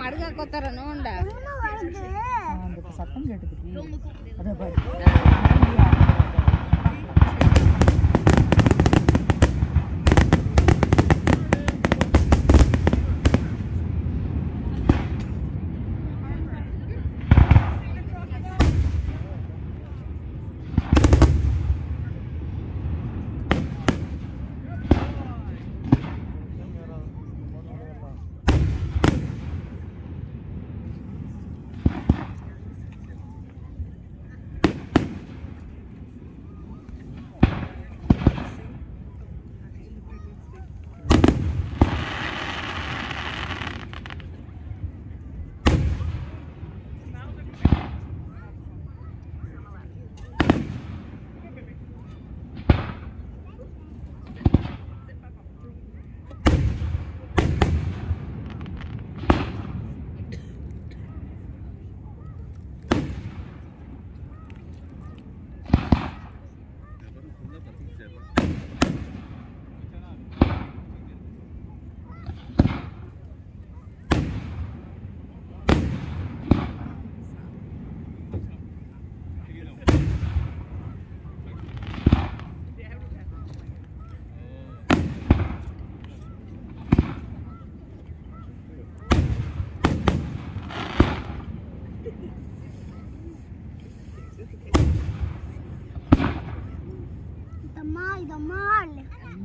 ಮಡ್ಗಾಕೋತಾರ ನೋಡ ಸತ್ತಂಗೆ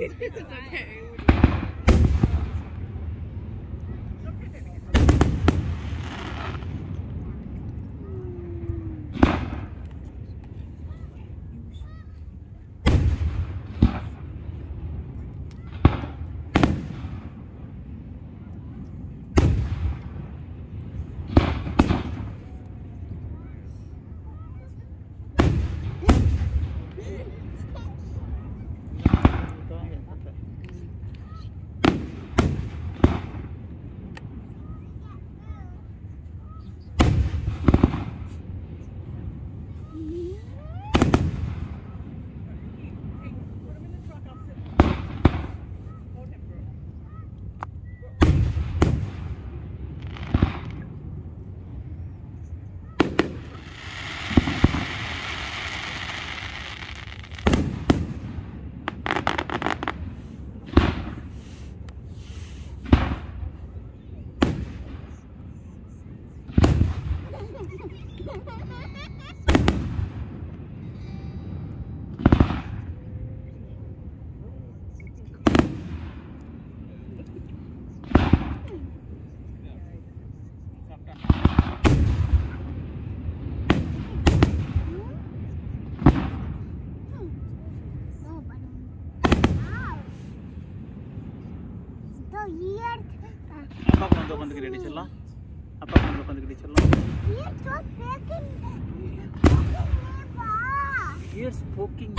it's okay. உட்காந்துக்கிட்டு செல்லாம் அப்பா வந்து உட்காந்துக்கிட்டு செல்லாம் இயர்ஸ் போக்கிங்